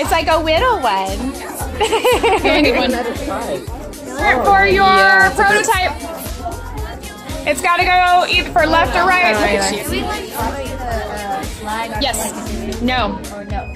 It's like a little one. For, for your yeah, prototype. It's got to go either for left or right. Yes. No. Oh, no.